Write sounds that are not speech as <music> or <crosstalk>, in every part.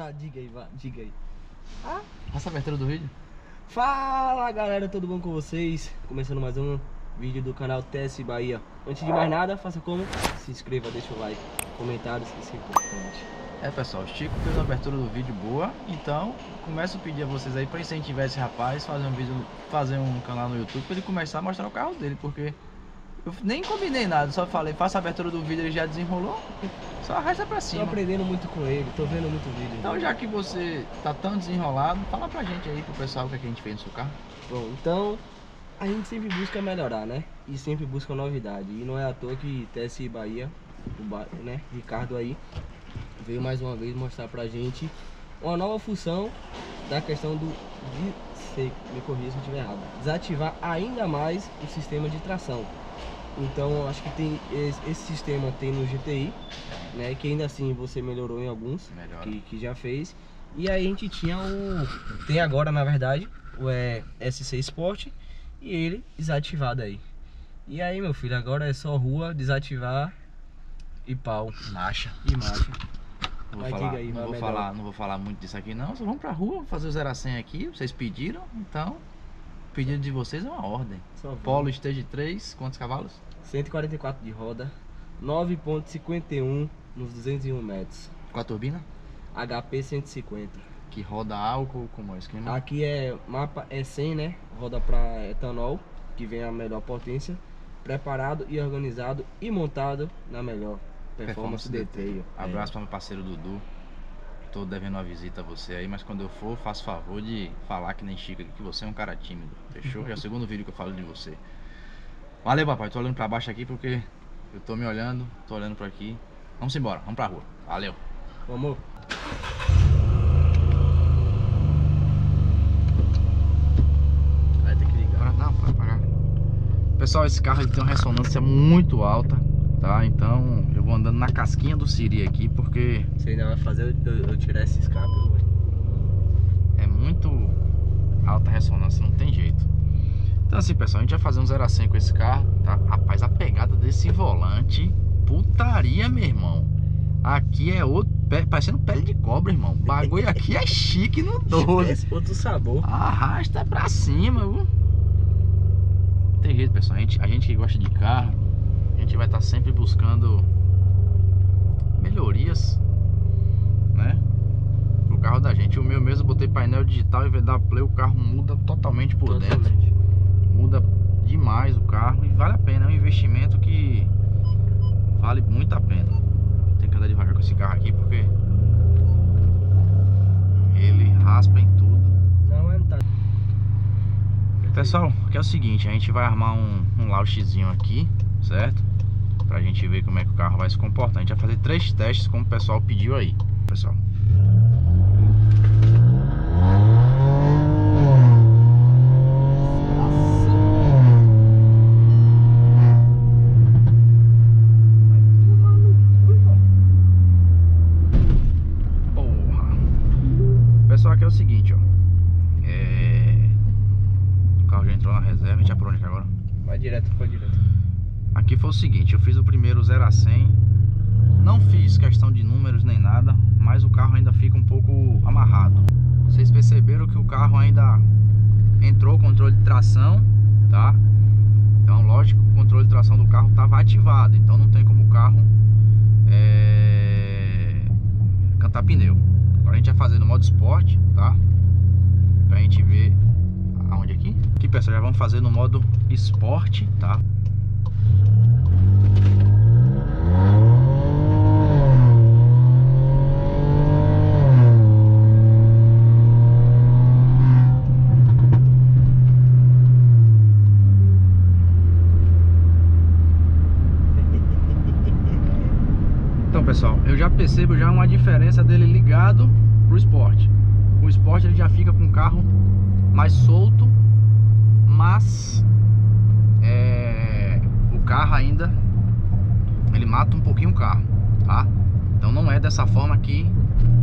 Ah, diga aí, vá, diga aí. Faça a abertura do vídeo. Fala galera, tudo bom com vocês? Começando mais um vídeo do canal TS Bahia. Antes de mais nada, faça como? Se inscreva, deixa o like, comentários, isso é importante. É pessoal, o Chico fez uma abertura do vídeo boa, então começo a pedir a vocês aí para incentivar esse rapaz, fazer um vídeo, fazer um canal no YouTube para ele começar a mostrar o carro dele, porque eu nem combinei nada, só falei, faça a abertura do vídeo, ele já desenrolou, só arrasta pra Tô cima. aprendendo muito com ele, tô vendo muito vídeo. Então já que você tá tão desenrolado, fala pra gente aí, pro pessoal, o que, é que a gente fez no seu carro. Bom, então a gente sempre busca melhorar, né? E sempre busca novidade. E não é à toa que TSI Bahia, o ba- né? Ricardo aí, veio mais uma vez mostrar pra gente uma nova função da questão do de sei, me corrija se eu estiver errado. Desativar ainda mais o sistema de tração. Então acho que tem esse, sistema tem no GTI, né? Que ainda assim você melhorou em alguns Melhor. que, que já fez. E aí a gente tinha o. Tem agora, na verdade, o é, SC Sport e ele desativado aí. E aí, meu filho, agora é só rua, desativar e pau. Marcha. E marcha. Não vou, falar, aí, não, vou falar, não vou falar muito disso aqui não, só vamos pra rua, fazer o 0 a 100 aqui, vocês pediram, então pedido de vocês é uma ordem. Polo Stage 3, quantos cavalos? 144 de roda, 9.51 nos 201 metros. Com a turbina? HP 150. Que roda álcool, como é o esquema? Aqui é mapa é 100, né? Roda para etanol, que vem a melhor potência. Preparado e organizado e montado na melhor performance, de trail. Abraço para meu parceiro Dudu. Tô devendo uma visita a você aí, mas quando eu for, faço favor de falar que nem Chico aqui, que você é um cara tímido. Fechou? Já é o segundo vídeo que eu falo de você. Valeu, papai. Tô olhando pra baixo aqui porque eu tô me olhando, tô olhando pra aqui. Vamos embora, vamos pra rua. Valeu. Vamos. Vai ter que ligar. Não, parar. Pessoal, esse carro ele tem uma ressonância muito alta, tá? Então eu vou andando na casquinha do Siri aqui porque Você ainda vai fazer eu, eu- eu tirar esse escape. é muito alta ressonância, não tem jeito. Então assim, pessoal, a gente vai fazer um 0 a 100 com esse carro, tá? Rapaz, a pegada desse volante, putaria, meu irmão. Aqui é outro, parecendo pele de cobra, irmão. O bagulho aqui é chique no <laughs> 12. Esse outro sabor. Arrasta pra cima, viu? Não Tem jeito, pessoal. A gente, a gente que gosta de carro, gente vai estar sempre buscando melhorias, né? Pro carro da gente. O meu mesmo, eu botei painel digital e VW Play, o carro muda totalmente por dentro. Totalmente. Muda demais o carro e vale a pena. É um investimento que vale muito a pena. Tem que andar devagar com esse carro aqui porque ele raspa em tudo. Não, é não tá. Pessoal, aqui é o seguinte, a gente vai armar um, um lauchzinho aqui, certo? Pra gente ver como é que o carro vai se comportar. A gente vai fazer três testes como o pessoal pediu aí, pessoal. Pessoal, aqui é o seguinte, ó. É... O carro já entrou na reserva, a gente vai por onde agora? Vai direto, vai direto. Foi o seguinte, eu fiz o primeiro 0 a 100 Não fiz questão de números nem nada Mas o carro ainda fica um pouco amarrado Vocês perceberam que o carro ainda entrou o controle de tração Tá? Então lógico que o controle de tração do carro estava ativado Então não tem como o carro é, Cantar pneu Agora a gente vai fazer no modo esporte, tá? Pra gente ver aonde aqui Aqui pessoal, já vamos fazer no modo esporte, tá? Então pessoal, eu já percebo já uma diferença dele ligado pro esporte. O esporte ele já fica com o carro mais solto, mas é, o carro ainda ele mata um pouquinho o carro, tá? Então não é dessa forma que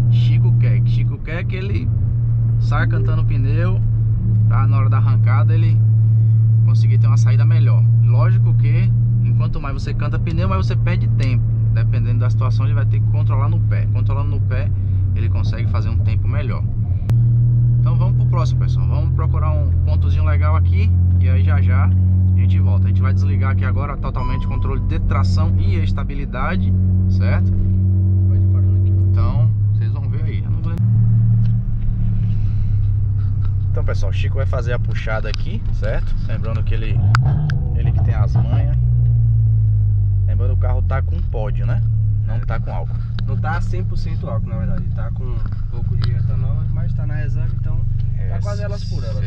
Chico quer. Que Chico quer que ele saia cantando pneu, pra na hora da arrancada ele conseguir ter uma saída melhor. Lógico que enquanto mais você canta pneu, mais você perde tempo. Dependendo da situação, ele vai ter que controlar no pé. Controlando no pé, ele consegue fazer um tempo melhor. Então vamos pro próximo, pessoal. Vamos procurar um pontozinho legal aqui e aí já já a gente volta. A gente vai desligar aqui agora totalmente controle de tração e estabilidade, certo? Então, vocês vão ver aí. Então, pessoal, o Chico vai fazer a puxada aqui, certo? Lembrando que ele ele que tem as manhas. Lembrando o carro tá com pódio, né? Não tá com álcool. Não tá 100% álcool, na verdade. Tá com um pouco de etanol, mas tá na reserva, então tá quase elas por elas.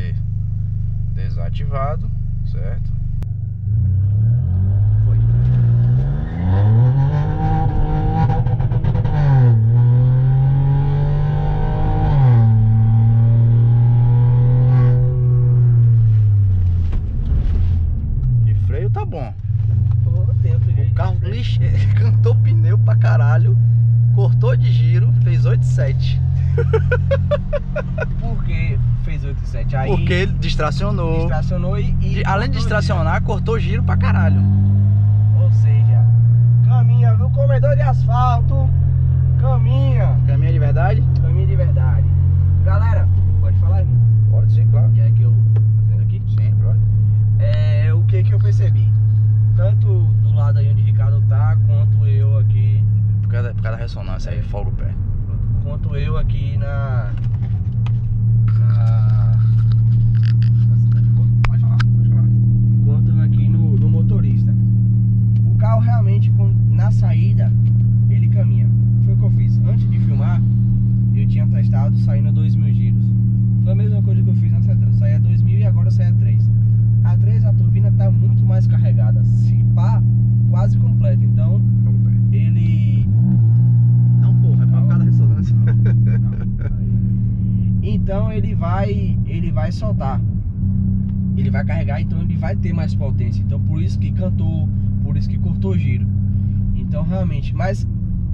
Desativado, certo? Cantou pneu pra caralho, cortou de giro, fez 8,7. <laughs> Por que fez 8 e 7? Aí Porque ele distracionou. distracionou e. e De- além de distracionar, cortou giro pra caralho. Ou seja, caminha, viu? Comedor de asfalto. Caminha. Caminha de verdade? Caminha de verdade. Galera, pode falar, irmão? Pode sim, claro. Quer que eu fazendo aqui? Sim, pode. É o que que eu percebi. Tanto do lado aí onde o Ricardo tá, quanto eu aqui. Por causa, por causa da ressonância aí, folga o pé. Quanto eu aqui na. Na. Pode falar, pode falar. quanto eu aqui no, motorista. O carro realmente, na saída, ele caminha. Foi o que eu fiz. Antes de filmar, eu tinha testado saindo a 2 mil giros. Foi a mesma coisa que eu fiz na C3. Saía a 2 mil e agora sai a 3. Vai, ele vai soltar. Ele vai carregar, então ele vai ter mais potência. Então por isso que cantou, por isso que cortou giro. Então realmente, mas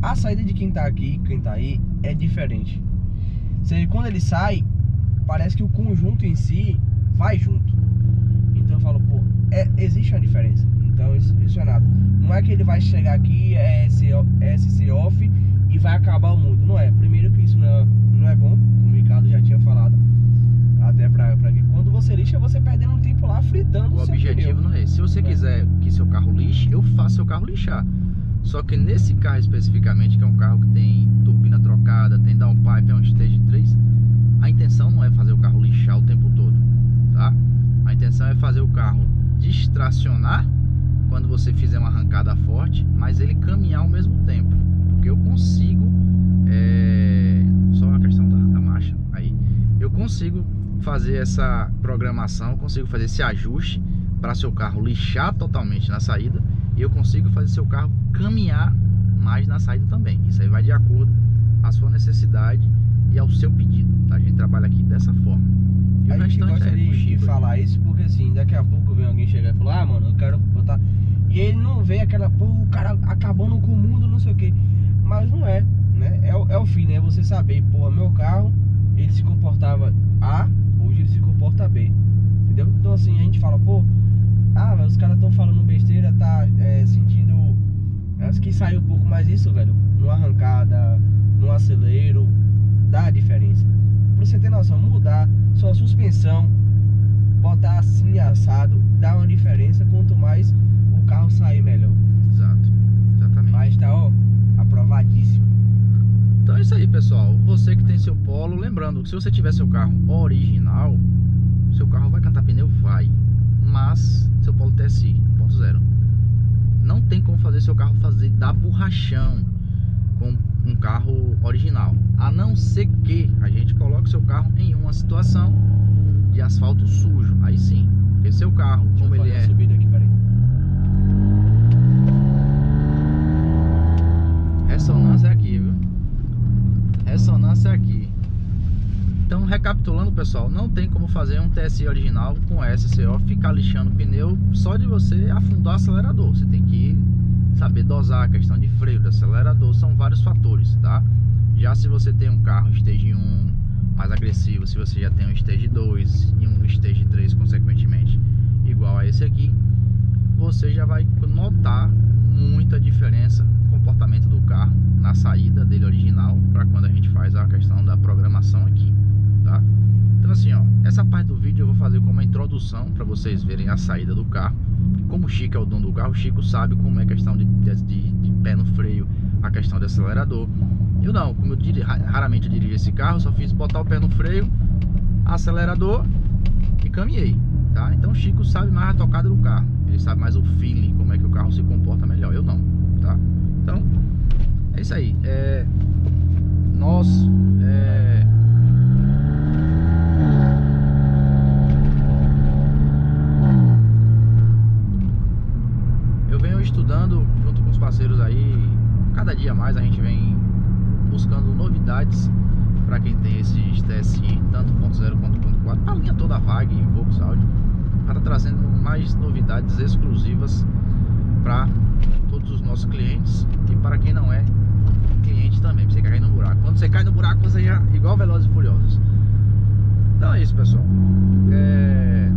a saída de quem tá aqui, quem tá aí, é diferente. Você, quando ele sai, parece que o conjunto em si vai junto. Então eu falo, pô, é, existe uma diferença. Então isso, isso é nada. Não é que ele vai chegar aqui, é SC off e vai acabar o mundo. Não é. Primeiro que isso não é, não é bom, como o Ricardo já tinha falado. Até pra, pra que quando você lixa, você perdendo um tempo lá fritando O seu objetivo pneu. não é esse. Se você É. quiser que seu carro lixe, eu faço seu carro lixar. Só que nesse carro especificamente, que é um carro que tem turbina trocada, tem downpipe, é um stage 3, a intenção não é fazer o carro lixar o tempo todo, tá? A intenção é fazer o carro distracionar quando você fizer uma arrancada forte, mas ele caminhar ao mesmo tempo. Porque eu consigo, é, só a questão da, da marcha, aí, eu consigo fazer essa programação, consigo fazer esse ajuste para seu carro lixar totalmente na saída e eu consigo fazer seu carro caminhar mais na saída também. Isso aí vai de acordo à sua necessidade e ao seu pedido. Tá? A gente trabalha aqui dessa forma. E A gente gosta é de, de falar isso porque assim, daqui a pouco vem alguém chegar e falar, ah mano, eu quero botar. E ele não vê aquela, pô, o cara acabando com o mundo, não sei o que. Mas não é, né? É, o- é o fim, né? Você saber, pô, meu carro, ele se comportava A, hoje ele se comporta B. Entendeu? Então assim, a gente fala, pô, ah, velho, os caras estão falando besteira, tá é, sentindo. Acho que saiu um pouco mais isso, velho. Numa arrancada, num acelero, dá a diferença. Pra você ter noção, mudar sua suspensão, botar assim assado, dá uma diferença. Quanto mais o carro sair melhor. Exato. Exatamente. Mas tá, ó, aprovadíssimo. Então é isso aí, pessoal. Você que tem seu polo, lembrando que se você tiver seu carro original, seu carro vai cantar pneu? Vai. Mas seu polo TSI 1.0 não tem como fazer seu carro fazer dar borrachão com um carro original. A não ser que a gente coloque seu carro em uma situação de asfalto sujo. Aí sim. Porque seu carro, Deixa como ele é aqui. Ressonância é? Ressonância aqui. Então, recapitulando, pessoal, não tem como fazer um TSI original com SCO ficar lixando o pneu só de você afundar o acelerador. Você tem que saber dosar a questão de freio do acelerador, são vários fatores, tá? Já se você tem um carro Stage 1 mais agressivo, se você já tem um Stage 2 e um Stage 3 consequentemente igual a esse aqui, você já vai notar diferença no comportamento do carro na saída dele original para quando a gente faz a questão da programação aqui, tá? Então assim, ó, essa parte do vídeo eu vou fazer como uma introdução para vocês verem a saída do carro. Como o Chico é o dono do carro, o Chico sabe como é a questão de, de, de pé no freio, a questão de acelerador. Eu não, como eu dir, raramente eu dirijo esse carro, só fiz botar o pé no freio, acelerador e caminhei, tá? Então o Chico sabe mais a tocada do carro, ele sabe mais o feeling, como é que o carro se comporta melhor, eu não, tá? Então, é isso aí. É, nós é, eu venho estudando junto com os parceiros aí, cada dia mais a gente vem buscando novidades para quem tem esse TSI, tanto 1.0 quanto 1.4, a linha toda a VAG e Volkswagen, para trazendo mais novidades exclusivas para todos os nossos clientes. E para quem não é cliente também, pra você cair no buraco. Quando você cai no buraco, você já igual Velozes e Furiosos. Então é isso, pessoal. É...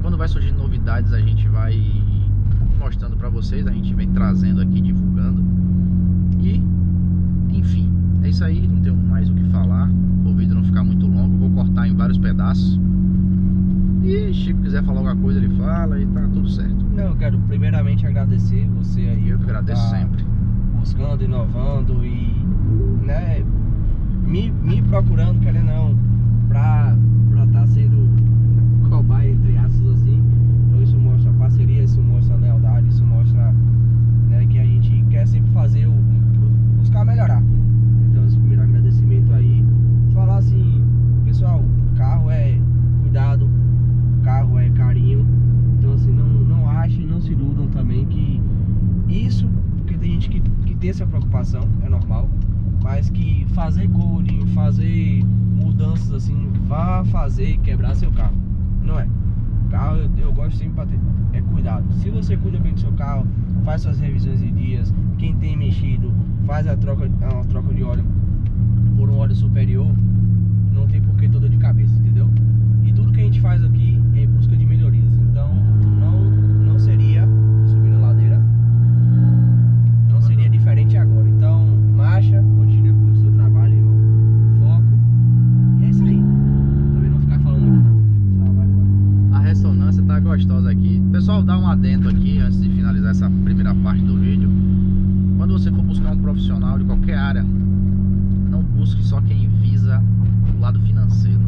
Quando vai surgindo novidades, a gente vai mostrando para vocês, a gente vem trazendo aqui, divulgando. E, enfim, é isso aí, não tenho mais o que falar. O vídeo não ficar muito longo, vou cortar em vários pedaços. E se Chico quiser falar alguma coisa, ele fala e tá tudo certo. Não, eu quero primeiramente agradecer você aí. Eu que agradeço tá sempre. Inovando e, né, me, me procurando, querendo não, pra estar tá sendo cobaia, entre aspas, assim. Então isso mostra parceria, isso mostra lealdade, isso mostra né, que a gente quer sempre fazer o. buscar melhorar. Então esse primeiro agradecimento aí. Falar assim, pessoal, carro é cuidado, carro é carinho. Então assim, não, não achem, não se iludam também que isso, porque tem gente tem essa preocupação, é normal, mas que fazer coding, fazer mudanças assim, vá fazer quebrar seu carro. Não é. Carro eu, eu gosto sempre pra ter. É cuidado. Se você cuida bem do seu carro, faz suas revisões de dias. Quem tem mexido, faz a troca, a troca de óleo por um óleo superior. Não tem por que toda de cabeça, entendeu? E tudo que a gente faz aqui é em busca de melhorias. Então não, não seria subir na ladeira. Não seria diferente agora. Então, marcha, continue com o seu trabalho, irmão. Foco. E é isso aí. Também não ficar falando muito não. Tá, vai embora. A ressonância tá gostosa aqui. Pessoal, dá um adendo aqui antes de finalizar essa primeira parte do vídeo. Quando você for buscar um profissional de qualquer área, não busque só quem visa o lado financeiro.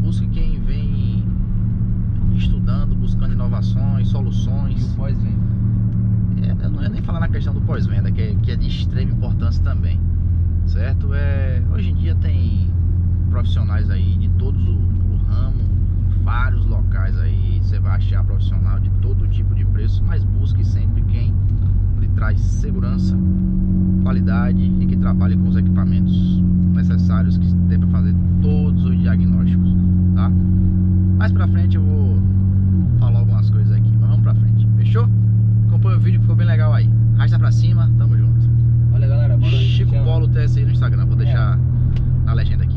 Busque quem vem estudando, buscando inovações, E soluções. o pós-venda. É, eu não ia nem falar na questão do pós-venda, que, é, que é de extrema importância também. Certo? É, hoje em dia tem profissionais aí de todos o, o ramo, em vários locais aí. Você vai achar profissional de todo tipo de preço, mas busque sempre quem lhe traz segurança, qualidade e que trabalhe com os equipamentos necessários que tem para fazer todos os diagnósticos, tá? Mais pra frente eu vou falar algumas coisas aqui, mas vamos pra frente, fechou? Acompanha o vídeo que ficou bem legal aí. Arrasta pra cima, tamo junto. Olha, galera, boa noite. Chico. Polo TSI no Instagram, vou deixar na legenda aqui.